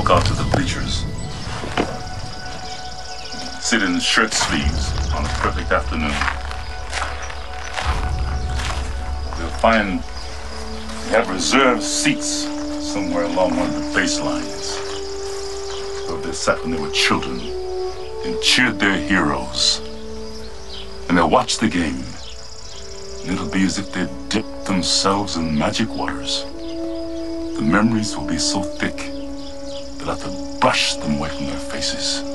to the bleachers. Sit in shirt sleeves on a perfect afternoon. They'll find they have reserved seats somewhere along one of the baselines. Where they sat when they were children and cheered their heroes. And they'll watch the game. And it'll be as if they'd dipped themselves in magic waters. The memories will be so thick they'll have to brush them away from their faces.